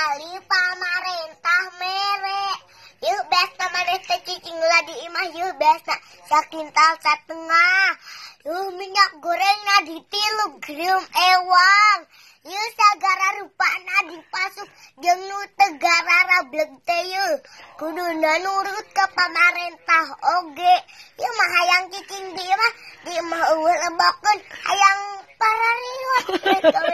kali pamarentah merek. Yuk biasa mana cicing lah di imah? Yuk biasa sakintal setengah yuk minyak gorengnya di tilu grium ewang. Yuk sagara rupana di pasuk jenu tegara rablek teyu kudu nurut ke pemerintah oge. Yuk mahayang cicing di imah. Di imah uwe lebokeun hayang parariwat gitu.